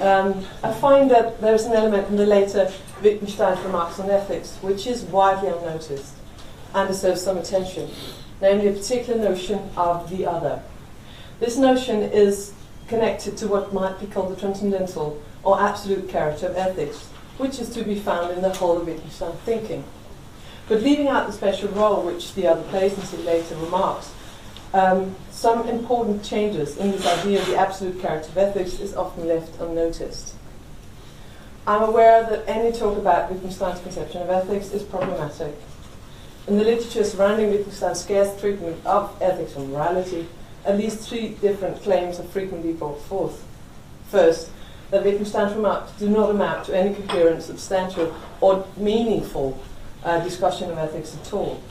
um, I find that there's an element in the later Wittgenstein's remarks on ethics which is widely unnoticed and deserves some attention, namely a particular notion of the other. This notion is connected to what might be called the transcendental or absolute character of ethics, which is to be found in the whole of Wittgenstein thinking. But leaving out the special role which the other plays in his later remarks, um, some important changes in this idea of the absolute character of ethics is often left unnoticed. I'm aware that any talk about Wittgenstein's conception of ethics is problematic. In the literature surrounding Wittgenstein's scarce treatment of ethics and morality, at least three different claims are frequently brought forth. First, that Wittgenstein's remarks do not amount to any coherent, substantial, or meaningful uh, discussion of ethics at all.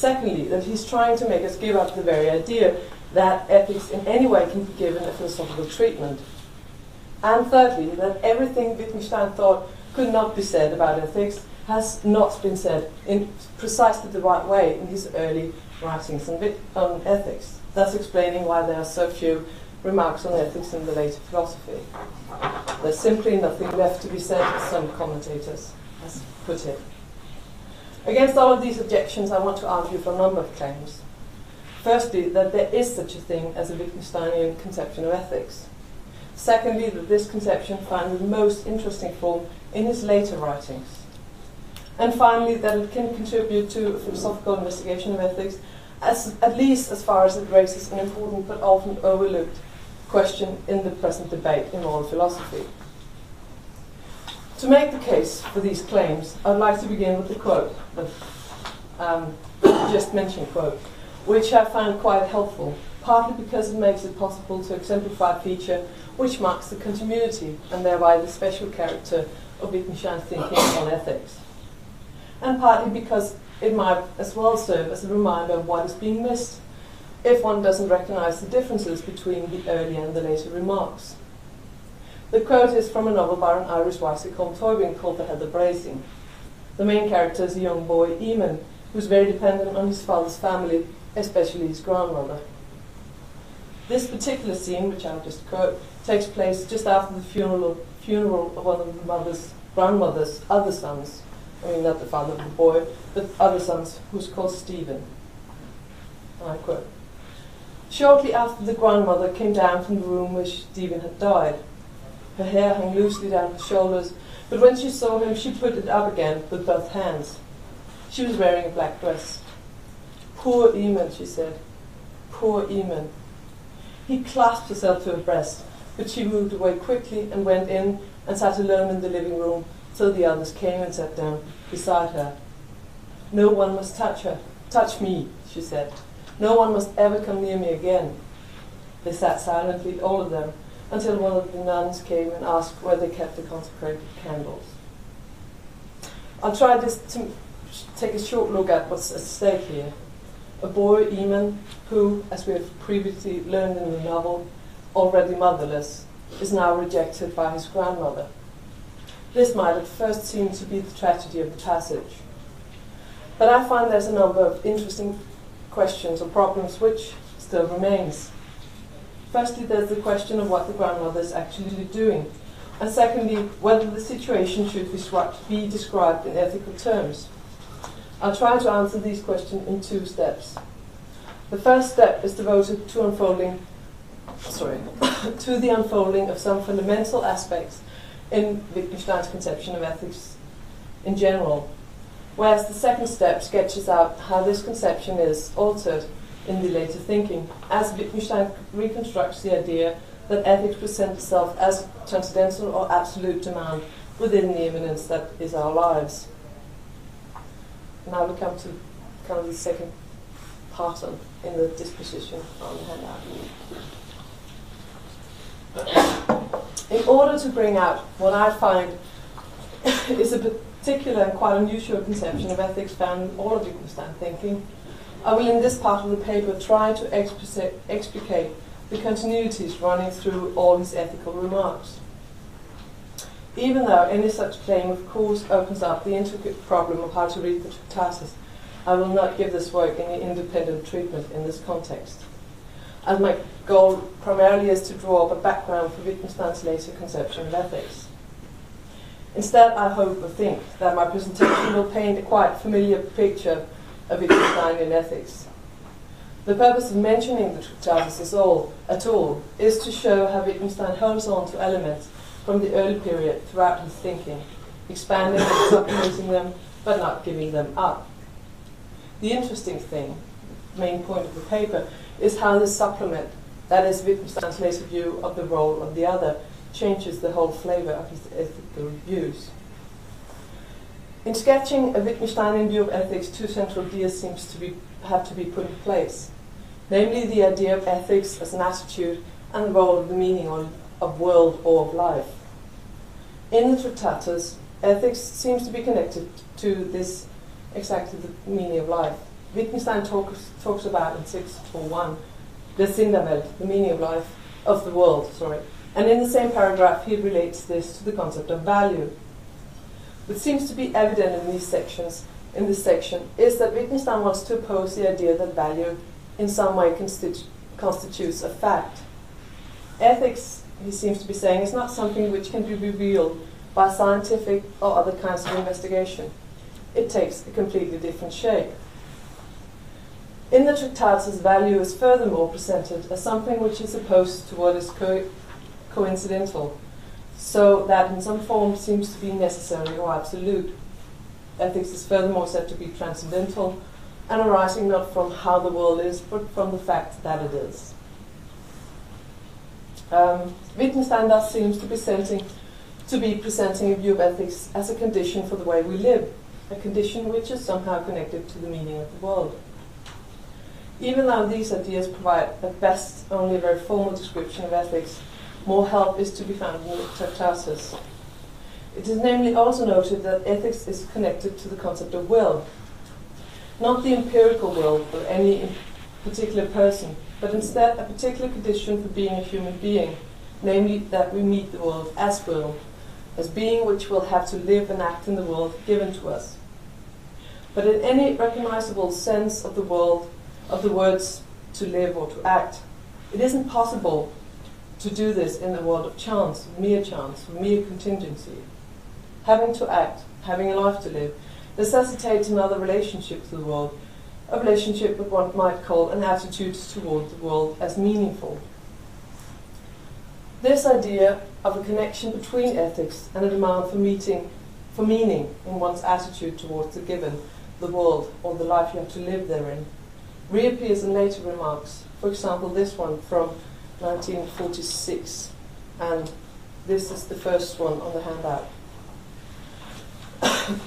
Secondly, that he's trying to make us give up the very idea that ethics in any way can be given a philosophical treatment. And thirdly, that everything Wittgenstein thought could not be said about ethics has not been said in precisely the right way in his early writings on, ethics, thus explaining why there are so few remarks on ethics in the later philosophy. There's simply nothing left to be said, as some commentators has put it. Against all of these objections, I want to argue for a number of claims. Firstly, that there is such a thing as a Wittgensteinian conception of ethics. Secondly, that this conception finds the most interesting form in his later writings. And finally, that it can contribute to philosophical investigation of ethics, as, at least as far as it raises an important but often overlooked question in the present debate in moral philosophy. To make the case for these claims, I'd like to begin with the quote, the um, just mentioned quote, which I found quite helpful, partly because it makes it possible to exemplify a feature which marks the continuity and thereby the special character of Wittgenstein's thinking on ethics. And partly because it might as well serve as a reminder of what is being missed if one doesn't recognize the differences between the earlier and the later remarks. The quote is from a novel by an Irish writer called Tóibín called The Heather Blazing. The main character is a young boy, Eamon, who's very dependent on his father's family, especially his grandmother. This particular scene, which I'll just quote, takes place just after the funeral, funeral of one of the mother's grandmother's other sons. I mean, not the father of the boy, but other sons, who's called Stephen. I quote. Shortly after the grandmother came down from the room where Stephen had died, her hair hung loosely down her shoulders, but when she saw him, she put it up again with both hands. She was wearing a black dress. Poor Eamon, she said. Poor Eamon. He clasped herself to her breast, but she moved away quickly and went in and sat alone in the living room till the others came and sat down beside her. No one must touch her. Touch me, she said. No one must ever come near me again. They sat silently, all of them, until one of the nuns came and asked where they kept the consecrated candles. I'll try just to take a short look at what's at stake here. A boy, Eamon, who, as we have previously learned in the novel, already motherless, is now rejected by his grandmother. This might at first seem to be the tragedy of the passage. But I find there's a number of interesting questions or problems which still remains. Firstly, there's the question of what the grandmother is actually doing. And secondly, whether the situation should be described in ethical terms. I'll try to answer these questions in two steps. The first step is devoted to unfolding, sorry, to the unfolding of some fundamental aspects in Wittgenstein's conception of ethics in general, whereas the second step sketches out how this conception is altered in the later thinking, as Wittgenstein reconstructs the idea that ethics presents itself as transcendental or absolute demand within the immanence that is our lives. Now we come to kind of the second pattern in the disposition on the handout. In order to bring out what I find is a particular and quite unusual conception of ethics found in all of Wittgenstein thinking, I will in this part of the paper try to explicate the continuities running through all his ethical remarks. Even though any such claim of course opens up the intricate problem of how to read the Tractatus, I will not give this work any independent treatment in this context. as my goal primarily is to draw up a background for Wittgenstein's later conception of ethics. Instead, I hope or think that my presentation will paint a quite familiar picture of Wittgensteinian ethics. The purpose of mentioning the Tractatus all, at all is to show how Wittgenstein holds on to elements from the early period throughout his thinking, expanding and supplementing them, but not giving them up. The interesting thing, main point of the paper, is how this supplement, that is Wittgenstein's later view of the role of the other, changes the whole flavor of his ethical views. In sketching a Wittgensteinian view of ethics, two central ideas seems to be, have to be put in place, namely the idea of ethics as an attitude and the role of the meaning of world or of life. In the Tractatus, ethics seems to be connected to this exactly the meaning of life. Wittgenstein talks, talks about in 641 the Sinn der Welt, the meaning of life, of the world, sorry. And in the same paragraph, he relates this to the concept of value. What seems to be evident in these sections, in this section, is that Wittgenstein wants to oppose the idea that value in some way constitu constitutes a fact. Ethics, he seems to be saying, is not something which can be revealed by scientific or other kinds of investigation. It takes a completely different shape. In the Tractatus, value is furthermore presented as something which is opposed to what is co coincidental, so that in some form seems to be necessary or absolute. Ethics is furthermore said to be transcendental and arising not from how the world is, but from the fact that it is. Um, Wittgenstein thus seems to be, presenting, to be presenting a view of ethics as a condition for the way we live, a condition which is somehow connected to the meaning of the world. Even though these ideas provide at best only a very formal description of ethics, more help is to be found in the Tractatus. It is namely also noted that ethics is connected to the concept of will, not the empirical will of any particular person, but instead a particular condition for being a human being, namely that we meet the world as will, as being which will have to live and act in the world given to us. But in any recognizable sense of the world, of the words to live or to act. It isn't possible to do this in the world of chance, mere chance, mere contingency. Having to act, having a life to live, necessitates another relationship to the world, a relationship with what one might call an attitude toward the world as meaningful. This idea of a connection between ethics and a demand for meeting, for meaning in one's attitude towards the given, the world, or the life you have to live therein, reappears in later remarks. For example, this one from 1946, and this is the first one on the handout.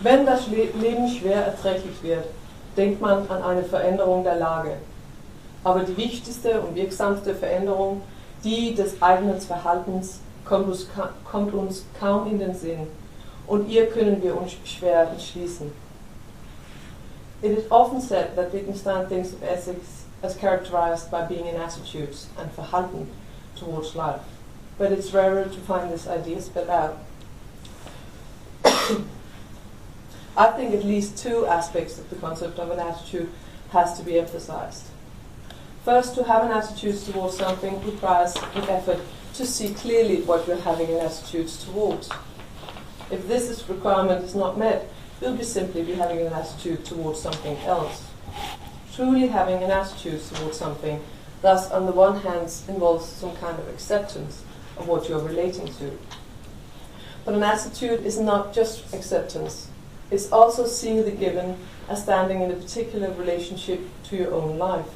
Wenn das Leben schwer erträglich wird, denkt man an eine Veränderung der Lage. Aber die wichtigste und wirksamste Veränderung, die des eigenen Verhaltens, kommt uns, kaum in den Sinn. Und ihr können wir uns schwer entschließen. It is often said that Wittgenstein thinks of ethics as characterized by being in attitudes and verhalten towards life, but it's rarer to find this idea spelled out. I think at least two aspects of the concept of an attitude has to be emphasized. First, to have an attitude towards something requires an effort to see clearly what you're having an attitude towards. If this requirement is not met, you'll be simply be having an attitude towards something else. Truly having an attitude towards something, thus, on the one hand, involves some kind of acceptance of what you're relating to. But an attitude is not just acceptance, it's also seeing the given as standing in a particular relationship to your own life.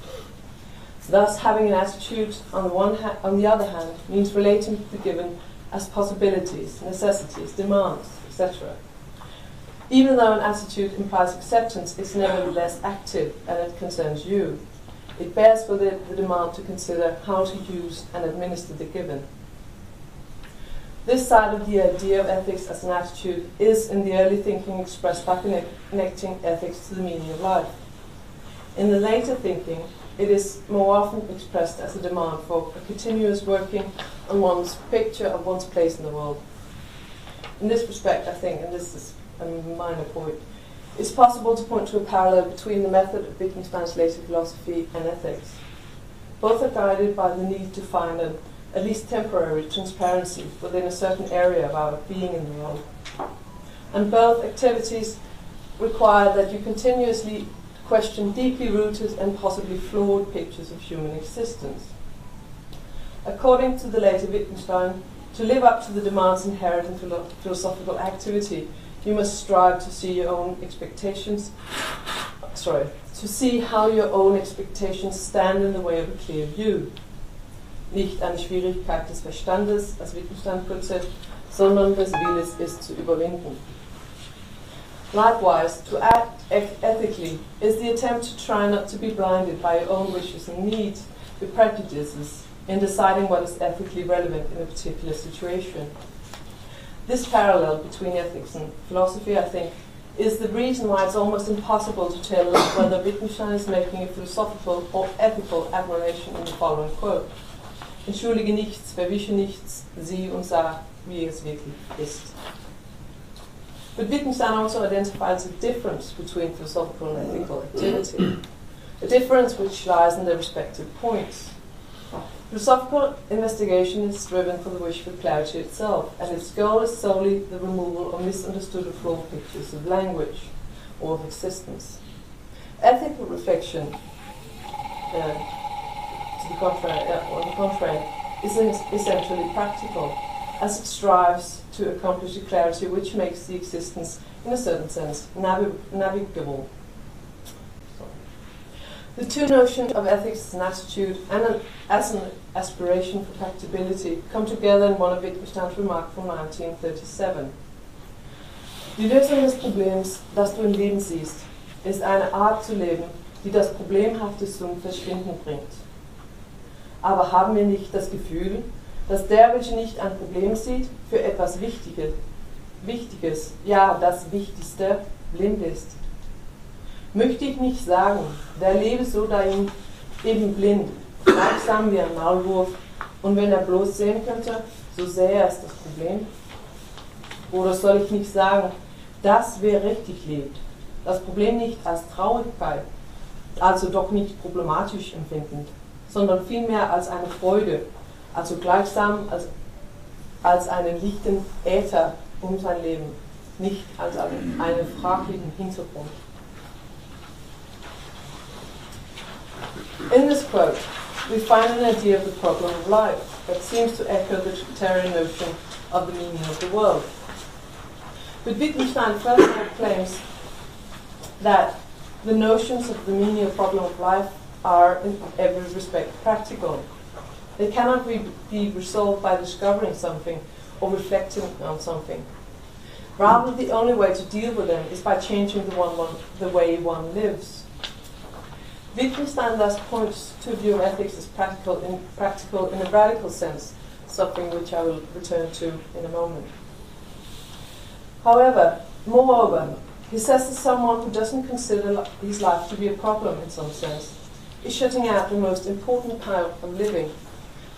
Thus, having an attitude on the, one ha- on the other hand means relating to the given as possibilities, necessities, demands, etc. Even though an attitude implies acceptance, it's nevertheless active and it concerns you. It bears with it the demand to consider how to use and administer the given. This side of the idea of ethics as an attitude is in the early thinking expressed by connecting ethics to the meaning of life. In the later thinking, it is more often expressed as a demand for a continuous working on one's picture of one's place in the world. In this respect, I think, and this is a minor point, it's possible to point to a parallel between the method of Wittgenstein's later philosophy and ethics. Both are guided by the need to find an at least temporary transparency within a certain area of our being in the world. And both activities require that you continuously question deeply rooted and possibly flawed pictures of human existence. According to the later Wittgenstein, to live up to the demands inherent in philo- philosophical activity, you must strive to see your own expectations, sorry, to see how your own expectations stand in the way of a clear view. Nicht eine Schwierigkeit des Verstandes, as Wittgenstein puts it, sondern des Willens ist zu überwinden. Likewise, to act ethically is the attempt to try not to be blinded by your own wishes and needs, your prejudices, in deciding what is ethically relevant in a particular situation. This parallel between ethics and philosophy, I think, is the reason why it's almost impossible to tell whether Wittgenstein is making a philosophical or ethical admiration in the following quote. Entschuldige nichts, verwische nichts, sieh und sah, wie es wirklich ist. But Wittgenstein also identifies a difference between philosophical and ethical activity, a difference which lies in their respective points. Philosophical investigation is driven for the wish for clarity itself, and its goal is solely the removal of misunderstood or flawed pictures of language or of existence. Ethical reflection, uh, to the contrary, uh, on the contrary, is essentially practical, as it strives to accomplish a clarity which makes the existence, in a certain sense, navi- navigable. The two notions of ethics as an attitude and an, as an aspiration for practicability come together in one of Wittgensteins remarks from 1937. Die Lösung des Problems, das du im Leben siehst, ist eine Art zu leben, die das Problemhafte zum Verschwinden bringt. Aber haben wir nicht das Gefühl, dass der, welcher nicht ein Problem sieht, für etwas Wichtiges, Wichtiges, ja das Wichtigste, blind ist? Möchte ich nicht sagen, der lebe so dahin, eben blind, gleichsam wie ein Maulwurf, und wenn er bloß sehen könnte, so sähe er es das Problem? Oder soll ich nicht sagen, dass wer richtig lebt, das Problem nicht als Traurigkeit, also doch nicht problematisch empfindend, sondern vielmehr als eine Freude, also gleichsam als, als einen lichten Äther um sein Leben, nicht als einen fraglichen Hintergrund. In this quote, we find an idea of the problem of life that seems to echo the Tractarian notion of the meaning of the world. But Wittgenstein further claims that the notions of the meaning of the problem of life are in every respect practical. They cannot be, be resolved by discovering something or reflecting on something. Rather, the only way to deal with them is by changing the, one, one, the way one lives. Wittgenstein thus points to view ethics as practical in, practical in a radical sense, something which I will return to in a moment. However, moreover, he says that someone who doesn't consider his life to be a problem in some sense is shutting out the most important part of living,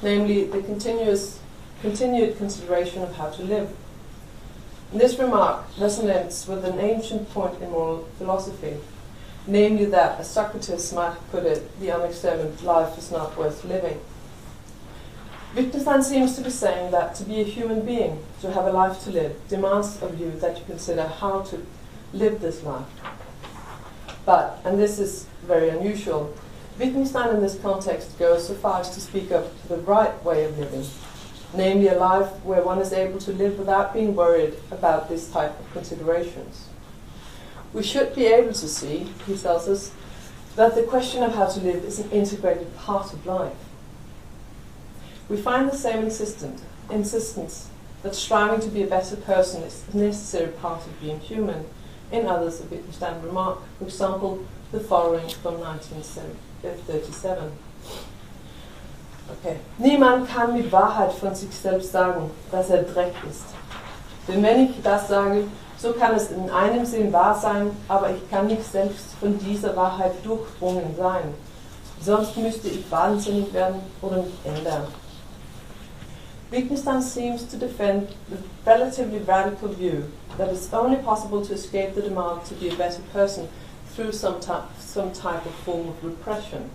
namely the continuous, continued consideration of how to live. This remark resonates with an ancient point in moral philosophy, namely that, as Socrates might put it, the unexamined life is not worth living. Wittgenstein seems to be saying that to be a human being, to have a life to live, demands of you that you consider how to live this life. But, and this is very unusual, Wittgenstein in this context goes so far as to speak of the right way of living, namely a life where one is able to live without being worried about this type of considerations. We should be able to see, he tells us, that the question of how to live is an integrated part of life. We find the same insistent, insistence that striving to be a better person is a necessary part of being human in others of Wittgenstein remark, for example, the following from 1937. Okay. Niemand kann mit Wahrheit von sich selbst sagen, dass er Dreck ist. Denn wenn ich das sage, so kann es in einem Sinn wahr sein, aber ich kann nicht selbst von dieser Wahrheit durchdrungen sein. Sonst müsste ich wahnsinnig werden oder mich ändern. Wittgenstein seems to defend the relatively radical view that it's only possible to escape the demand to be a better person through some, some type of form of repression.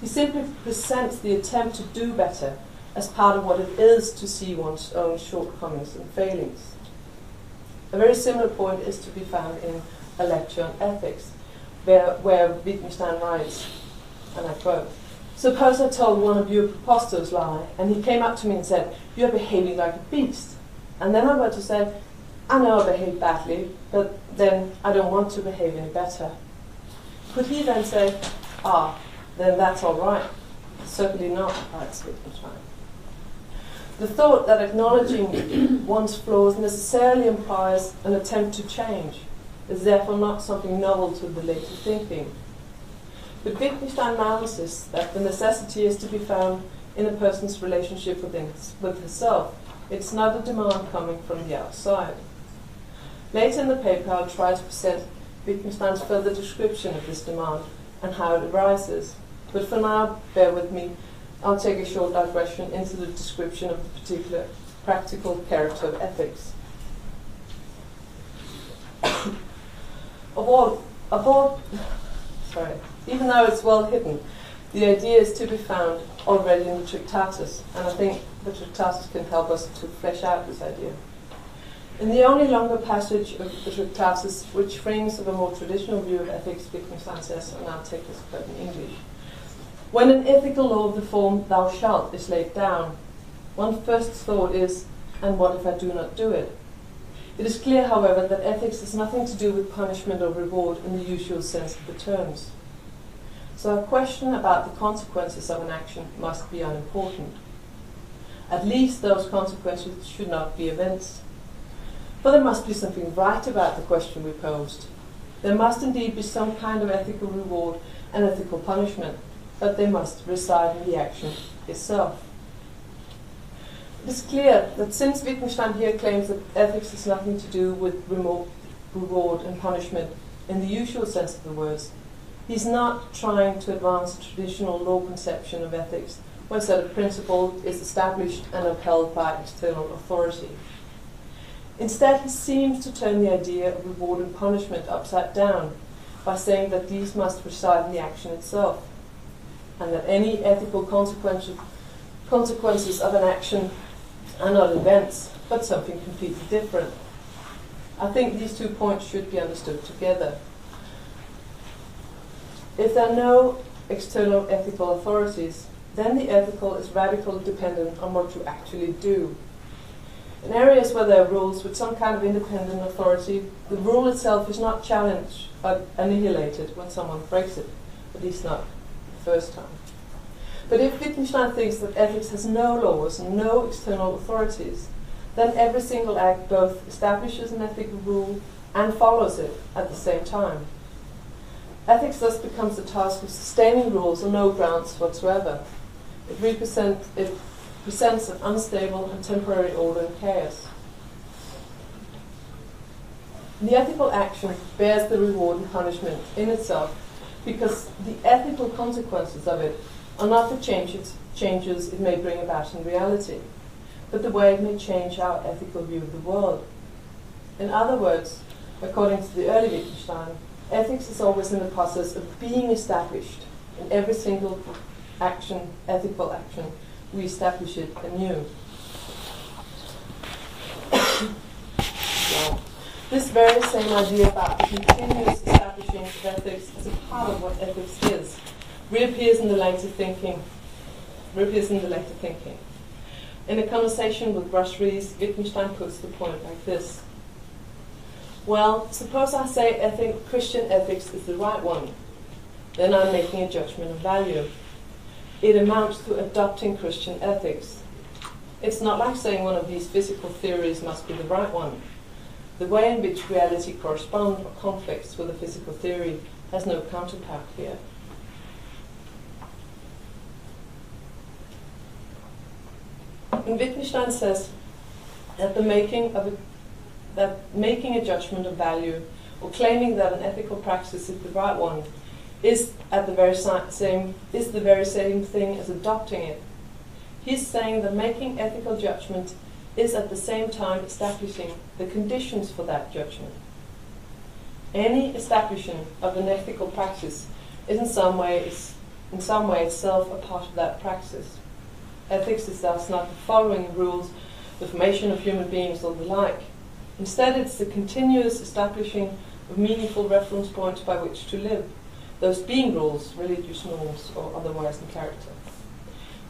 He simply presents the attempt to do better as part of what it is to see one's own shortcomings and failings. A very similar point is to be found in a lecture on ethics, where, where Wittgenstein writes, and I quote, Suppose I told one of you a preposterous lie, and he came up to me and said, You're behaving like a beast. And then I were to say, I know I behave badly, but then I don't want to behave any better. Could he then say, Ah, then that's all right? Certainly not, writes Wittgenstein. The thought that acknowledging one's flaws necessarily implies an attempt to change is therefore not something novel to the later thinking. But Wittgenstein now that the necessity is to be found in a person's relationship within, with herself. It's not a demand coming from the outside. Later in the paper, I'll try to present Wittgenstein's further description of this demand and how it arises. But for now, bear with me, I'll take a short digression into the description of the particular practical character of ethics. of all, of all, sorry, even though it's well hidden, the idea is to be found already in the Tractatus, and I think the Tractatus can help us to flesh out this idea. In the only longer passage of the Tractatus, which frames of a more traditional view of ethics, Wittgenstein says, and I'll take this quote in English. When an ethical law of the form thou shalt is laid down, one first thought is, and what if I do not do it? It is clear, however, that ethics has nothing to do with punishment or reward in the usual sense of the terms. So a question about the consequences of an action must be unimportant. At least those consequences should not be events. For there must be something right about the question we posed. There must indeed be some kind of ethical reward and ethical punishment, but they must reside in the action itself. It is clear that since Wittgenstein here claims that ethics has nothing to do with reward and punishment in the usual sense of the words, He's not trying to advance a traditional law conception of ethics where a principle is established and upheld by external authority. Instead, he seems to turn the idea of reward and punishment upside down by saying that these must reside in the action itself, and that any ethical consequences, of an action are not events, but something completely different. I think these two points should be understood together. If there are no external ethical authorities, then the ethical is radically dependent on what you actually do. In areas where there are rules with some kind of independent authority, the rule itself is not challenged but annihilated when someone breaks it, at least not first time. But if Wittgenstein thinks that ethics has no laws and no external authorities, then every single act both establishes an ethical rule and follows it at the same time. Ethics thus becomes the task of sustaining rules on no grounds whatsoever. It, represent, it presents an unstable and temporary order in chaos. The ethical action bears the reward and punishment in itself because the ethical consequences of it are not the changes, changes it may bring about in reality, but the way it may change our ethical view of the world. In other words, according to the early Wittgenstein, ethics is always in the process of being established. In every single action, ethical action, we establish it anew. This very same idea about the continuous establishing of ethics as a part of what ethics is reappears in the later thinking. Reappears in the later thinking. In a conversation with Rush Rhees, Wittgenstein puts the point like this. Well, suppose I say I think Christian ethics is the right one. Then I'm making a judgment of value. It amounts to adopting Christian ethics. It's not like saying one of these physical theories must be the right one. The way in which reality corresponds or conflicts with a physical theory has no counterpart here. And Wittgenstein says that the making of a that making a judgment of value or claiming that an ethical practice is the right one is at the very same is the very same thing as adopting it. He's saying that making ethical judgment is at the same time establishing the conditions for that judgment. Any establishing of an ethical practice is in some ways in some way itself a part of that praxis. Ethics is thus not the following rules, the formation of human beings or the like. Instead, it's the continuous establishing of meaningful reference points by which to live, those being rules, religious norms, or otherwise in character.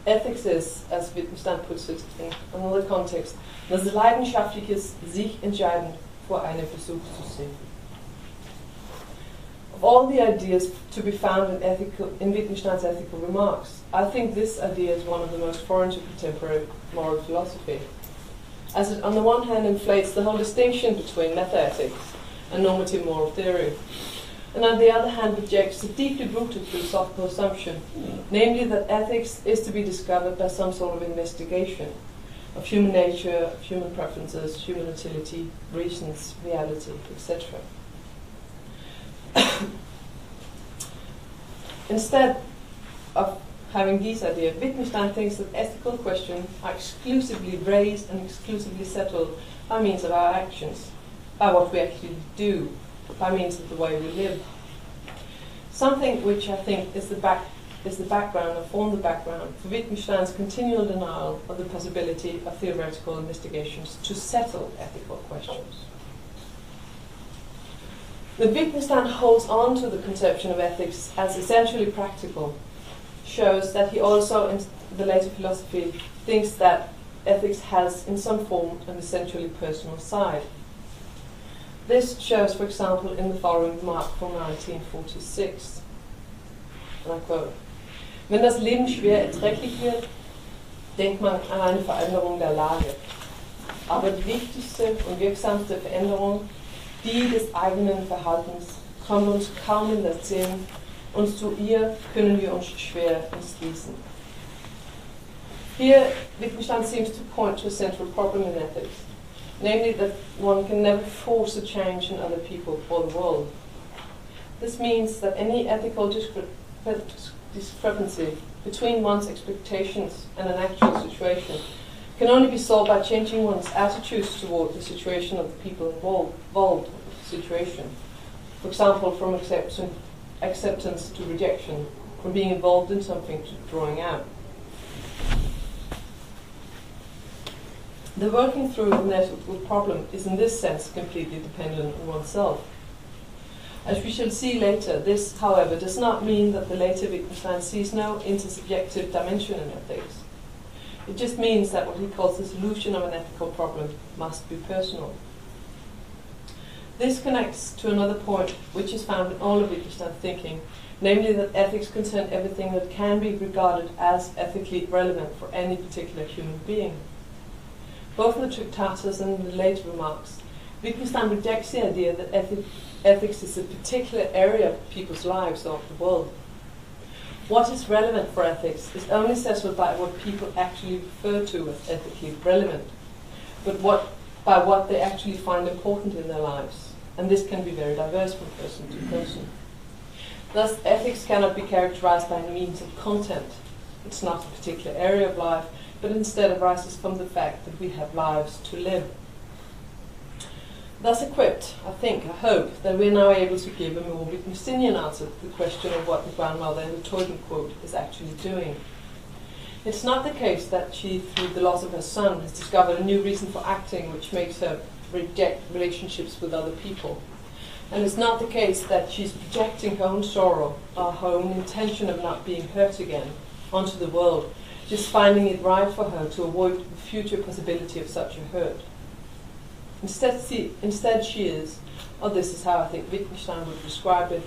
Ethics is, as Wittgenstein puts it in another context, das leidenschaftliches sich entscheiden vor einem Versuch zu sehen. Of all the ideas to be found in, ethical, in Wittgenstein's ethical remarks, I think this idea is one of the most foreign to contemporary moral philosophy, as it on the one hand inflates the whole distinction between metaethics and normative moral theory, and on the other hand rejects the deeply rooted philosophical assumption, namely that ethics is to be discovered by some sort of investigation of human nature, of human preferences, human utility, reasons, reality, etc. Instead of having these ideas, Wittgenstein thinks that ethical questions are exclusively raised and exclusively settled by means of our actions, by what we actually do, by means of the way we live. Something which I think is the back is the background or form the background for Wittgenstein's continual denial of the possibility of theoretical investigations to settle ethical questions. That Wittgenstein holds on to the conception of ethics as essentially practical shows that he also, in the later philosophy, thinks that ethics has, in some form, an essentially personal side. This shows, for example, in the following remark from 1946. And I quote Wenn das Leben schwer erträglich wird, denkt man an eine Veränderung der Lage. Aber die wichtigste und wirksamste Veränderung, die des eigenen Verhaltens, kommt uns kaum in den Sinn und zu ihr können wir uns schwer entschließen. Here, Wittgenstein seems to point to a central problem in ethics namely that one can never force a change in other people or the world. This means that any ethical discre discrepancy between one's expectations and an actual situation can only be solved by changing one's attitudes toward the situation of the people involved, involved the situation. For example, from acceptance, acceptance to rejection, from being involved in something to drawing out. The working through the network problem is in this sense completely dependent on oneself. As we shall see later, this, however, does not mean that the later Wittgenstein sees no intersubjective dimension in ethics. It just means that what he calls the solution of an ethical problem must be personal. This connects to another point which is found in all of Wittgenstein's thinking, namely that ethics concern everything that can be regarded as ethically relevant for any particular human being. Both in the Tractatus and in the later remarks, Wittgenstein rejects the idea that ethic, ethics is a particular area of people's lives or of the world. What is relevant for ethics is only settled by what people actually refer to as ethically relevant, but what, by what they actually find important in their lives. And this can be very diverse from person to person. Thus, ethics cannot be characterized by means of content. It's not a particular area of life, but instead arises from the fact that we have lives to live. Thus equipped, I think, I hope, that we are now able to give a more Wittgensteinian answer to the question of what the grandmother in the Tóibín quote is actually doing. It's not the case that she, through the loss of her son, has discovered a new reason for acting which makes her reject relationships with other people. And it's not the case that she's projecting her own sorrow or her own intention of not being hurt again onto the world just finding it right for her to avoid the future possibility of such a hurt. Instead, see, instead she is, or this is how I think Wittgenstein would describe it,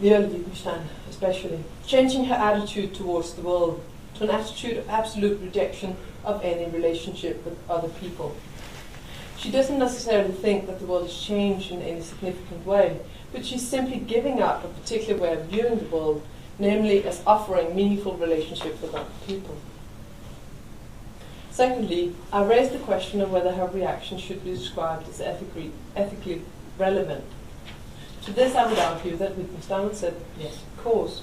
the early Wittgenstein especially, changing her attitude towards the world to an attitude of absolute rejection of any relationship with other people. She doesn't necessarily think that the world has changed in any significant way, but she's simply giving up a particular way of viewing the world namely as offering meaningful relationships with other people. Secondly, I raised the question of whether her reaction should be described as ethically, ethically relevant. To this, I would argue that Wittgenstein said, yes, of course.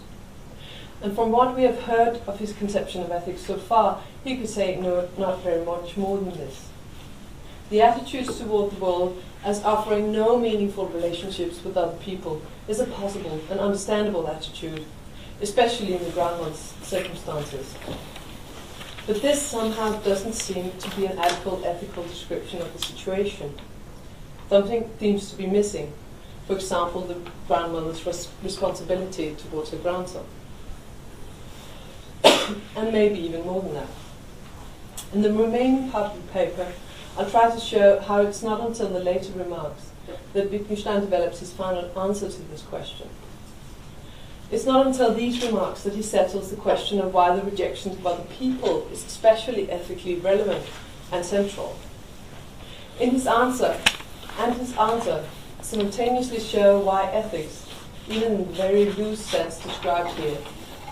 And from what we have heard of his conception of ethics so far, he could say no, not very much more than this. The attitudes toward the world as offering no meaningful relationships with other people is a possible and understandable attitude especially in the grandmother's circumstances. But this somehow doesn't seem to be an adequate ethical description of the situation. Something seems to be missing. For example, the grandmother's res- responsibility towards her grandson. and maybe even more than that. In the remaining part of the paper, I'll try to show how it's not until the later remarks that Wittgenstein develops his final answer to this question. It's not until these remarks that he settles the question of why the rejection of other people is especially ethically relevant and central. In his answer, and his answer simultaneously show why ethics, even in the very loose sense described here,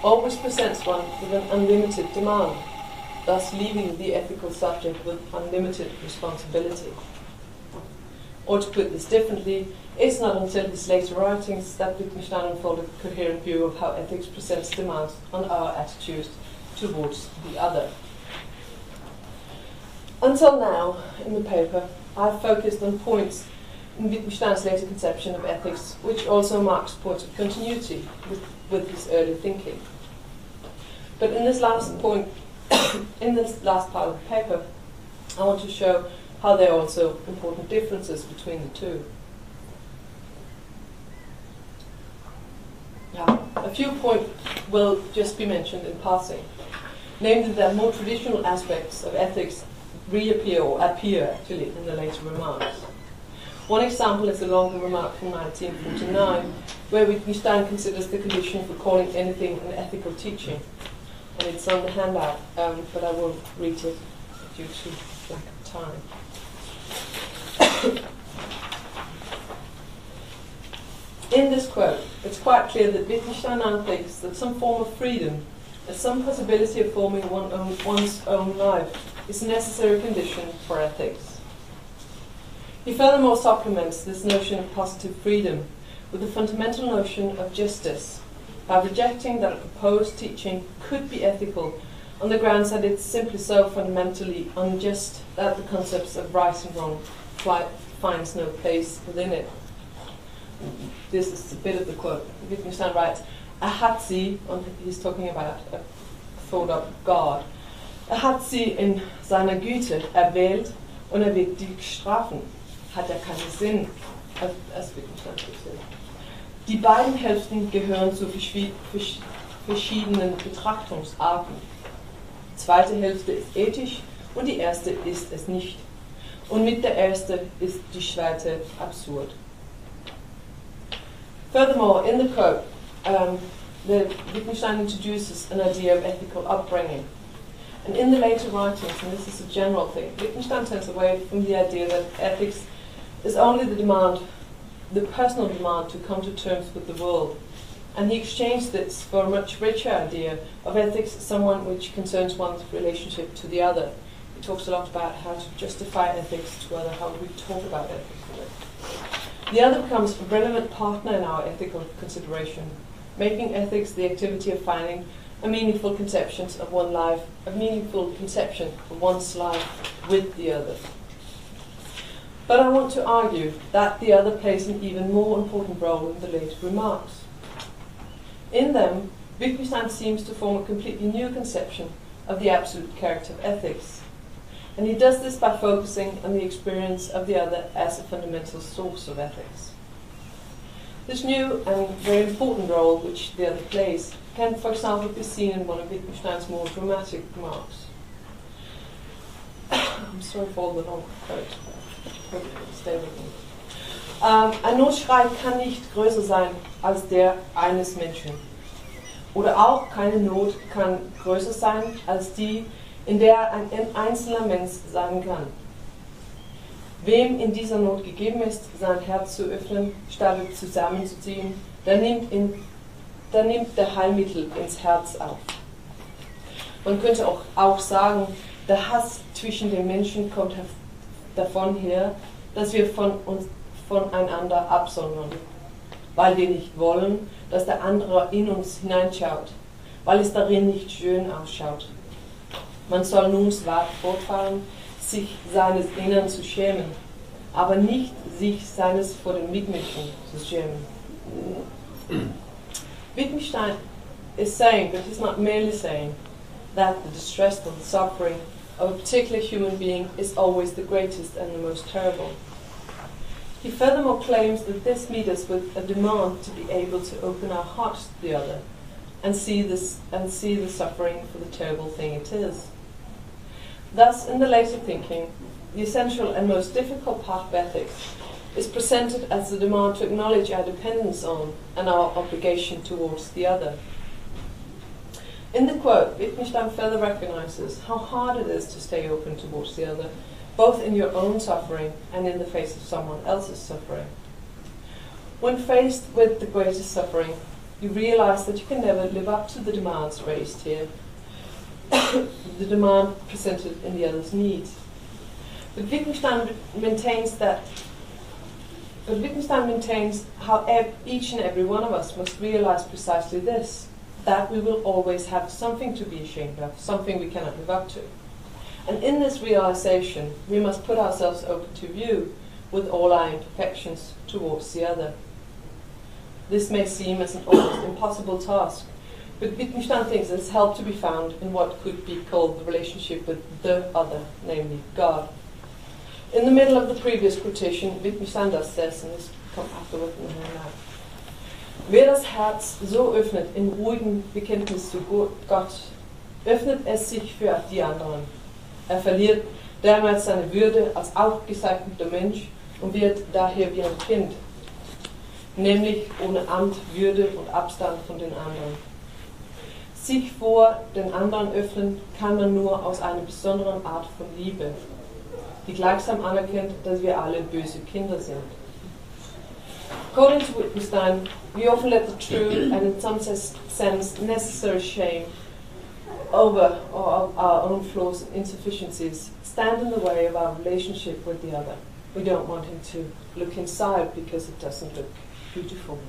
always presents one with an unlimited demand, thus leaving the ethical subject with unlimited responsibility. Or to put this differently, it's not until his later writings that Wittgenstein unfolded a coherent view of how ethics presents demands on our attitudes towards the other. Until now, in the paper, I've focused on points in Wittgenstein's later conception of ethics, which also marks points of continuity with, with his early thinking. But in this last point, in this last part of the paper, I want to show how there are also important differences between the two. Yeah, a few points will just be mentioned in passing, namely that more traditional aspects of ethics reappear or appear actually in the later remarks. One example is a longer remark from 1949, where Wittgenstein considers the condition for calling anything an ethical teaching. And it's on the handout, um, but I won't read it due to lack of time. In this quote, it's quite clear that Wittgenstein thinks that some form of freedom, and some possibility of forming one own, one's own life, is a necessary condition for ethics. He furthermore supplements this notion of positive freedom with the fundamental notion of justice by rejecting that a proposed teaching could be ethical on the grounds that it's simply so fundamentally unjust that the concepts of right and wrong finds no place within it. This is a bit of the quote. Wittgenstein writes, sie, and he's talking about a thought of God, er hat sie in seiner Güte erwählt und er wird die strafen. Hat er keinen Sinn, als Wittgenstein Die beiden Hälften gehören zu verschiedenen Betrachtungsarten. Die zweite Hälfte ist ethisch und die erste ist es nicht. Und mit der ersten ist die zweite absurd. Furthermore, in the quote, um, the Wittgenstein introduces an idea of ethical upbringing. And in the later writings, and this is a general thing, Wittgenstein turns away from the idea that ethics is only the demand, the personal demand to come to terms with the world. And he exchanged this for a much richer idea of ethics as someone which concerns one's relationship to the other. He talks a lot about how to justify ethics to other, how we talk about ethics. The other becomes a relevant partner in our ethical consideration, making ethics the activity of finding a meaningful conception of one life, a meaningful conception of one's life with the other. But I want to argue that the other plays an even more important role in the later remarks. In them, Wittgenstein seems to form a completely new conception of the absolute character of ethics. And he does this by focusing on the experience of the other as a fundamental source of ethics. This new and very important role which the other plays can, for example, be seen in one of Wittgenstein's more dramatic remarks. I'm sorry for all the long quotes. Stay with me. Um, ein Notschrei kann nicht größer sein als der eines Menschen. Oder auch keine Not kann größer sein als die in der ein einzelner Mensch sein kann. Wem in dieser Not gegeben ist, sein Herz zu öffnen, statt zusammenzuziehen, der nimmt, in, der nimmt der Heilmittel ins Herz auf. Man könnte auch, auch sagen, der Hass zwischen den Menschen kommt davon her, dass wir von uns voneinander absondern, weil wir nicht wollen, dass der andere in uns hineinschaut, weil es darin nicht schön ausschaut. Man soll nun fortfahren, sich seines Innern zu schämen, aber nicht sich seines vor den Mitmenschen zu schämen. Wittgenstein is saying, but he's not merely saying, that the distress or the suffering of a particular human being is always the greatest and the most terrible. He furthermore claims that this meets us with a demand to be able to open our hearts to the other and see this and see the suffering for the terrible thing it is. Thus, in the later thinking, the essential and most difficult part of ethics is presented as the demand to acknowledge our dependence on and our obligation towards the other. In the quote, Wittgenstein further recognizes how hard it is to stay open towards the other, both in your own suffering and in the face of someone else's suffering. When faced with the greatest suffering, you realize that you can never live up to the demands raised here, the demand presented in the other's needs. But Wittgenstein maintains that but Wittgenstein maintains how each and every one of us must realize precisely this that we will always have something to be ashamed of, something we cannot live up to. And in this realization, we must put ourselves open to view with all our imperfections towards the other. This may seem as an almost impossible task, but Wittgenstein thinks there's help to be found in what could be called the relationship with the other, namely God. In the middle of the previous quotation, Wittgenstein says, and this comes afterward in handout, Wer das Herz so öffnet in ruhigem Bekenntnis zu Gott, öffnet es sich für die anderen. Er verliert damals seine Würde als aufgezeichnter Mensch und wird daher wie ein Kind, nämlich ohne Amt, Würde und Abstand von den anderen. Sich vor den anderen öffnen kann man nur aus einer besonderen Art von Liebe, die gleichsam anerkennt, dass wir alle böse Kinder sind. According to Wittgenstein, we often let the true and in some sense necessary shame over our, own flaws and insufficiencies stand in the way of our relationship with the other. We don't want him to look inside because it doesn't look beautiful.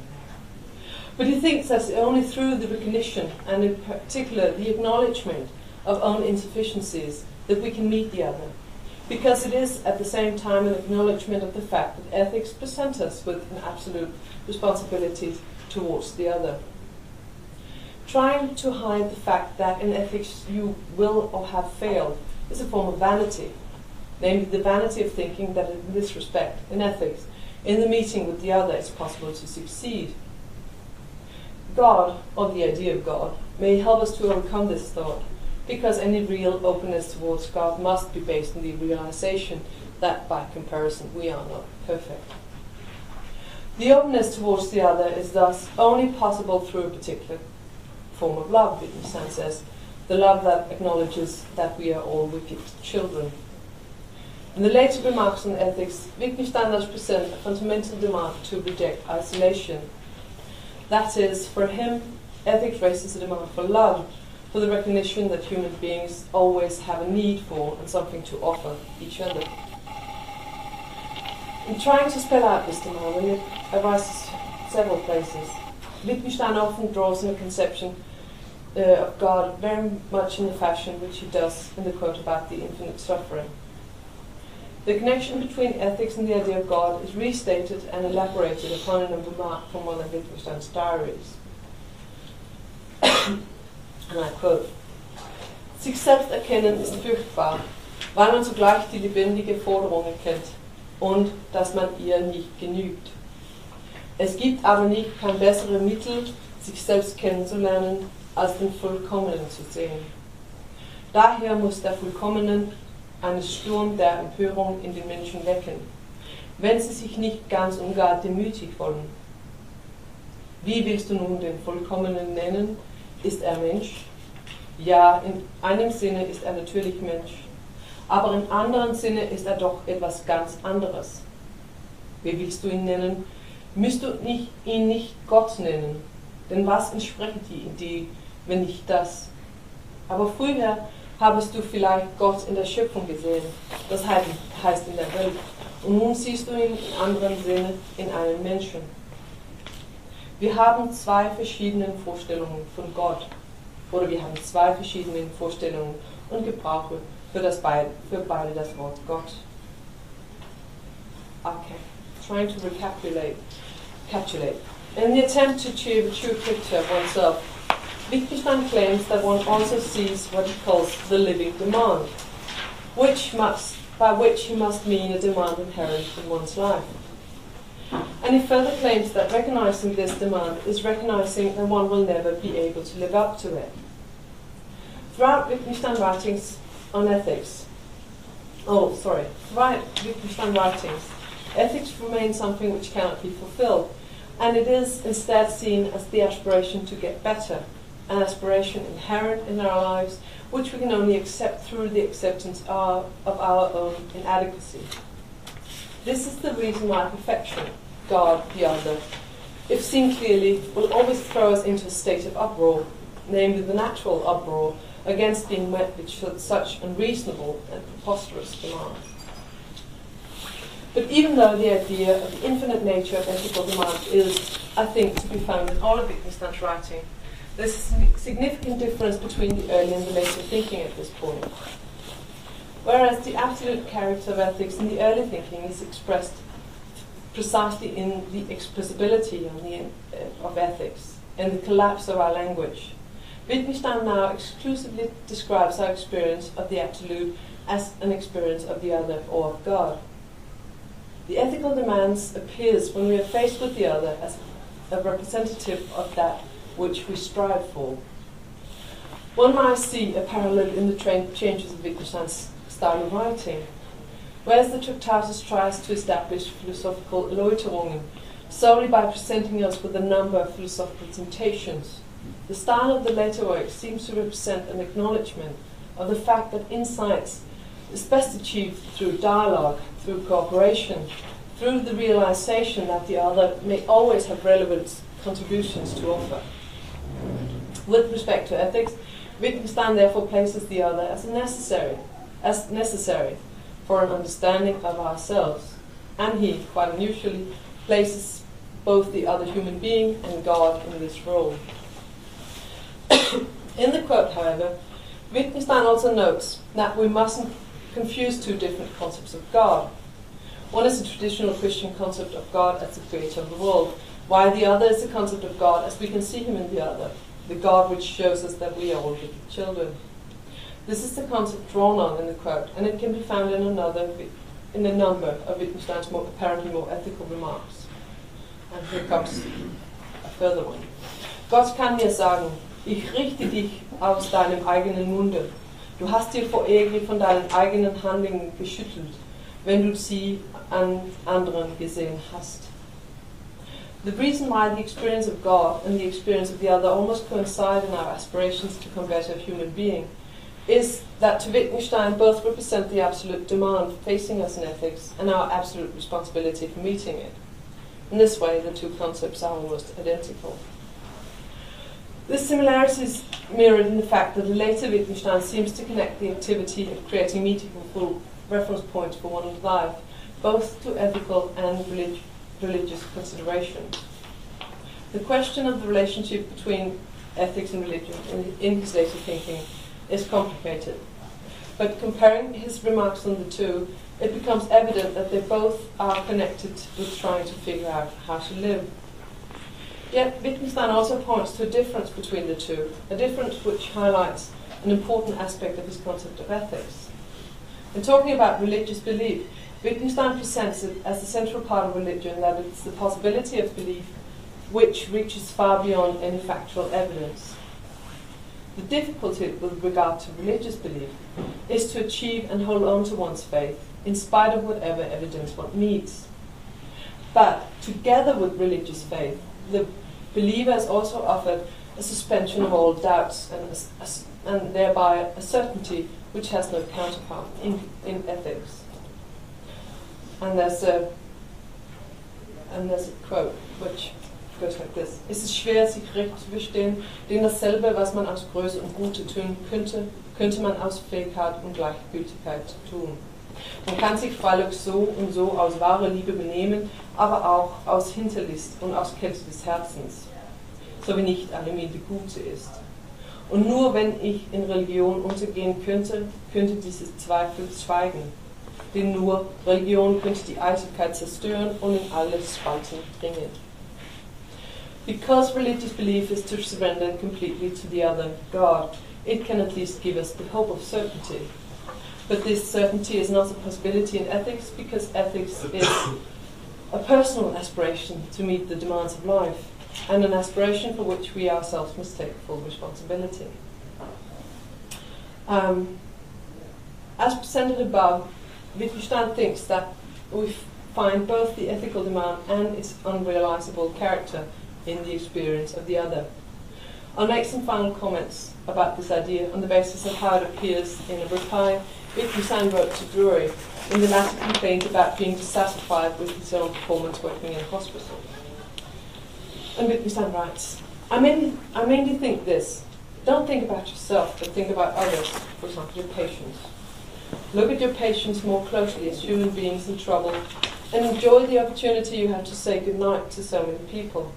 But he thinks that only through the recognition, and in particular the acknowledgement of own insufficiencies, that we can meet the other because it is at the same time an acknowledgement of the fact that ethics present us with an absolute responsibility towards the other. Trying to hide the fact that in ethics you will or have failed is a form of vanity, namely the vanity of thinking that in this respect, in ethics, in the meeting with the other, it's possible to succeed. God, or the idea of God, may help us to overcome this thought because any real openness towards God must be based on the realization that by comparison we are not perfect. The openness towards the other is thus only possible through a particular form of love, Wittgenstein says, the love that acknowledges that we are all wicked children. In the later remarks on ethics, Wittgenstein does present a fundamental demand to reject isolation. That is, for him, ethics raises a demand for love for the recognition that human beings always have a need for and something to offer each other. In trying to spell out this demand, it arises several places. Wittgenstein often draws on a conception uh, of God very much in the fashion which he does in the quote about the infinite suffering. The connection between ethics and the idea of God is restated and elaborated upon in a remark from one of Wittgenstein's diaries. And I quote, Sich selbst erkennen ist furchtbar, weil man zugleich die lebendige Forderung erkennt und dass man ihr nicht genügt. Er es gibt aber nicht kein besseres Mittel, sich selbst kennenzulernen, als den Vollkommenen zu sehen. Daher muss der Vollkommenen einen Sturm der Empörung in den Menschen wecken, wenn sie sich nicht ganz und gar demütig wollen. Wie willst du nun den Vollkommenen nennen, ist er Mensch? Ja, in einem Sinne ist er natürlich Mensch, aber in anderen Sinne ist er doch etwas ganz anderes. Wie willst du ihn nennen? Müsst du nicht, ihn nicht Gott nennen? Denn was entspricht die Idee, wenn nicht das? Aber früher habest du vielleicht Gott in der Schöpfung gesehen, das heißt in der Welt. Und nun siehst du ihn in anderen Sinne in einem Menschen. Wir haben zwei verschiedene Vorstellungen von Gott. Oder wir haben zwei verschiedene Vorstellungen und Gebrauche für, das beid, für beide das Wort Gott. Okay, trying to recapitulate. Capitulate. In the attempt to achieve a true picture of oneself, Wittgenstein claims that one also sees what he calls the living demand, which must, by which he must mean a demand inherent in one's life. And he further claims that recognizing this demand is recognizing that one will never be able to live up to it. Throughout Wittgenstein writings on ethics, oh, sorry, throughout Wittgenstein writings, ethics remains something which cannot be fulfilled, and it is instead seen as the aspiration to get better, an aspiration inherent in our lives, which we can only accept through the acceptance of, of our own inadequacy. This is the reason why perfection, God, the other, if seen clearly, will always throw us into a state of uproar, namely the natural uproar against being met with such unreasonable and preposterous demands. But even though the idea of the infinite nature of ethical demand is, I think, to be found in all of Wittgenstein's writing, there's a significant difference between the early and the later thinking at this point. Whereas the absolute character of ethics in the early thinking is expressed precisely in the expressibility of, the, uh, of ethics and the collapse of our language. Wittgenstein now exclusively describes our experience of the absolute as an experience of the other or of God. The ethical demands appears when we are faced with the other as a representative of that which we strive for. One might see a parallel in the changes of Wittgenstein's style of writing. Whereas the Tractatus tries to establish philosophical Erläuterungen solely by presenting us with a number of philosophical temptations, the style of the later work seems to represent an acknowledgement of the fact that insights is best achieved through dialogue, through cooperation, through the realization that the other may always have relevant contributions to offer. With respect to ethics, Wittgenstein therefore places the other as necessary, as necessary for an understanding of ourselves, and he, quite unusually, places both the other human being and God in this role. in the quote, however, Wittgenstein also notes that we mustn't confuse two different concepts of God. One is the traditional Christian concept of God as the creator of the world, while the other is the concept of God as we can see him in the other, the God which shows us that we are all children. This is the concept drawn on in the quote, and it can be found in another in a number of Wittgenstein's more apparently more ethical remarks. And here comes a further one. Gott kann mir sagen, ich richte dich aus deinem eigenen Munde. Du hast dir vor Ekel von deinen eigenen Handlungen geschüttelt, wenn du sie an anderen gesehen hast. The reason why the experience of God and the experience of the other almost coincide in our aspirations to become better human being is that to Wittgenstein both represent the absolute demand facing us in ethics and our absolute responsibility for meeting it. In this way, the two concepts are almost identical. This similarity is mirrored in the fact that the later Wittgenstein seems to connect the activity of creating meaningful reference points for one's life, both to ethical and relig- religious considerations. The question of the relationship between ethics and religion in, in his later thinking is complicated. But comparing his remarks on the two, it becomes evident that they both are connected with trying to figure out how to live. Yet Wittgenstein also points to a difference between the two, a difference which highlights an important aspect of his concept of ethics. In talking about religious belief, Wittgenstein presents it as the central part of religion that it's the possibility of belief which reaches far beyond any factual evidence. The difficulty with regard to religious belief is to achieve and hold on to one's faith in spite of whatever evidence one meets. But together with religious faith, the believer is also offered a suspension of all doubts and, a, a, and thereby a certainty which has no counterpart in, in ethics. There's a and there's a quote which goes like this. Es ist schwer, sich recht zu verstehen, denn dasselbe, was man aus Größe und Gute tun könnte, könnte man aus Fähigkeit und Gleichgültigkeit tun. Man kann sich freilich so und so aus wahrer Liebe benehmen, aber auch aus Hinterlist und aus Kälte des Herzens, so wie nicht alle Milde Gute ist. Und nur wenn ich in Religion untergehen könnte, könnte diese Zweifel schweigen denn nur Religion könnte die Eitelkeit zerstören und in alles Spalten bringen. Because religious belief is to surrender completely to the other God, it can at least give us the hope of certainty. But this certainty is not a possibility in ethics because ethics is a personal aspiration to meet the demands of life and an aspiration for which we ourselves must take full responsibility. Um, as presented above, Wittgenstein thinks that we find both the ethical demand and its unrealizable character in the experience of the other. I'll make some final comments about this idea on the basis of how it appears in a reply Wittgenstein wrote to Drury in the latter complaint about being dissatisfied with his own performance working in hospital. And Wittgenstein writes, I mainly, I mainly think this. Don't think about yourself, but think about others, for example, your patients. Look at your patients more closely as human beings in trouble and enjoy the opportunity you have to say goodnight to so many people.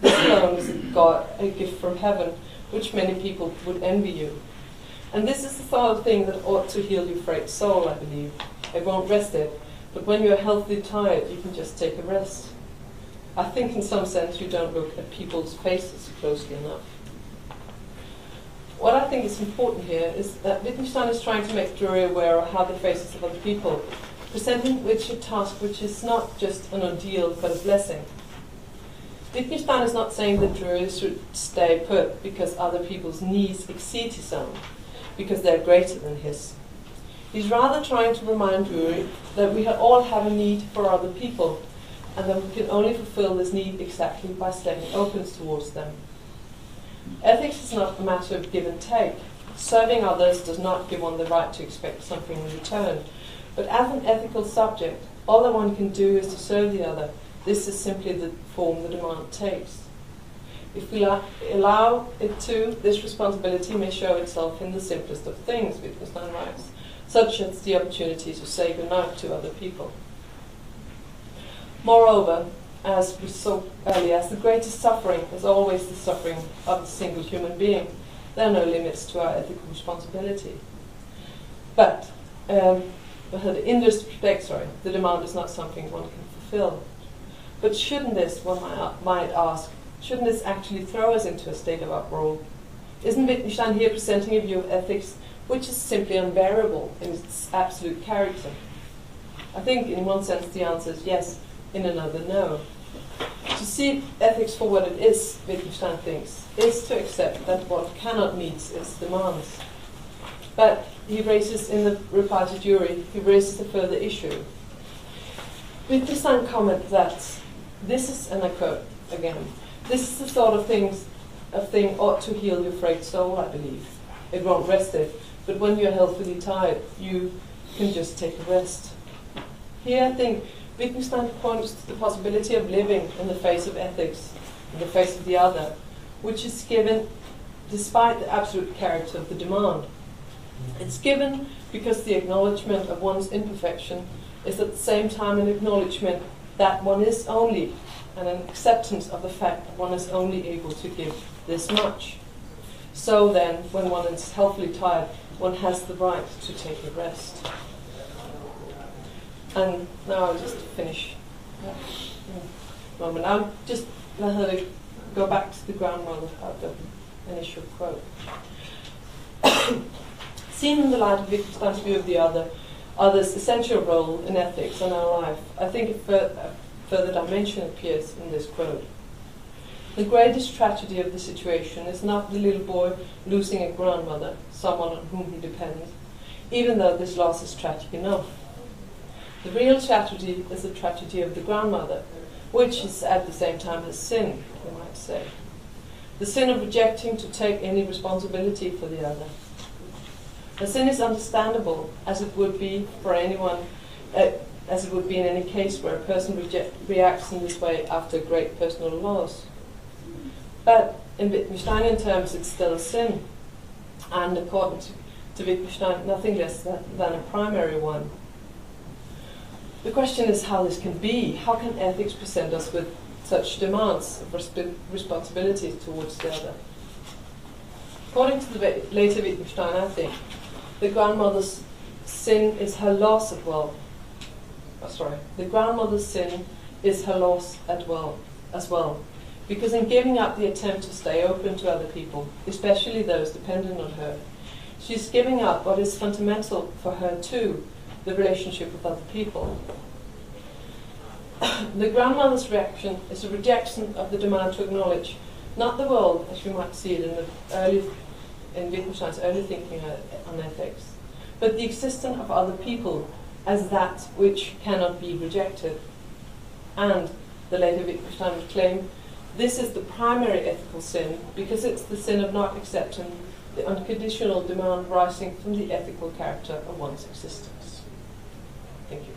This alone is a, God, a gift from heaven, which many people would envy you. And this is the sort of thing that ought to heal your frayed soul, I believe. It won't rest it, but when you're healthily tired, you can just take a rest. I think in some sense you don't look at people's faces closely enough. What I think is important here is that Wittgenstein is trying to make Drury aware of how the faces of other people, presenting which a task which is not just an ordeal but a blessing. Wittgenstein is not saying that Drury should stay put because other people's needs exceed his own, because they're greater than his. He's rather trying to remind Drury that we all have a need for other people, and that we can only fulfill this need exactly by staying open towards them. Ethics is not a matter of give and take. Serving others does not give one the right to expect something in return. But as an ethical subject, all that one can do is to serve the other. This is simply the form the demand takes. If we allow it to, this responsibility may show itself in the simplest of things, Wittgenstein writes, such as the opportunity to say goodnight to other people. Moreover, as we saw earlier, as the greatest suffering is always the suffering of the single human being, there are no limits to our ethical responsibility. But um, in this respect, sorry, the demand is not something one can fulfill. But shouldn't this, one might ask, shouldn't this actually throw us into a state of uproar? Isn't Wittgenstein here presenting a view of ethics which is simply unbearable in its absolute character? I think, in one sense, the answer is yes, in another no. To see ethics for what it is, Wittgenstein thinks, is to accept that what cannot meet its demands. But he raises, in the reply to Drury, he raises a further issue. Wittgenstein comments that this is, and I quote again, this is the sort of things a thing ought to heal your frayed soul, I believe. It won't rest it, but when you're healthily tired, you can just take a rest. Here I think Wittgenstein points to the possibility of living in the face of ethics, in the face of the other, which is given despite the absolute character of the demand. It's given because the acknowledgement of one's imperfection is at the same time an acknowledgement that one is only, and an acceptance of the fact that one is only able to give this much. So then, when one is healthily tired, one has the right to take a rest. And now I'll just finish moment. I'll just let her go back to the ground grandmother of the initial quote. Seen in the light of Wittgenstein's view of the other, other's essential role in ethics and our life, I think a, a further dimension appears in this quote. The greatest tragedy of the situation is not the little boy losing a grandmother, someone on whom he depends, even though this loss is tragic enough. The real tragedy is the tragedy of the grandmother, which is at the same time a sin, you might say. The sin of rejecting to take any responsibility for the other. The sin is understandable, as it would be for anyone, uh, as it would be in any case where a person reject, reacts in this way after a great personal loss. But in Wittgensteinian terms, it's still a sin, and according to, to Wittgenstein, nothing less than, than a primary one. The question is how this can be. How can ethics present us with such demands of resp- responsibility towards the other? According to the later Wittgenstein, I think, the grandmother's sin is her loss at well. Oh, sorry, the grandmother's sin is her loss at well, as well, because in giving up the attempt to stay open to other people, especially those dependent on her, she's giving up what is fundamental for her too, the relationship with other people. the grandmother's reaction is a rejection of the demand to acknowledge not the world as we might see it in the early in Wittgenstein's early thinking on ethics, but the existence of other people as that which cannot be rejected. And the later Wittgenstein would claim this is the primary ethical sin because it's the sin of not accepting the unconditional demand rising from the ethical character of one's existence. Thank you.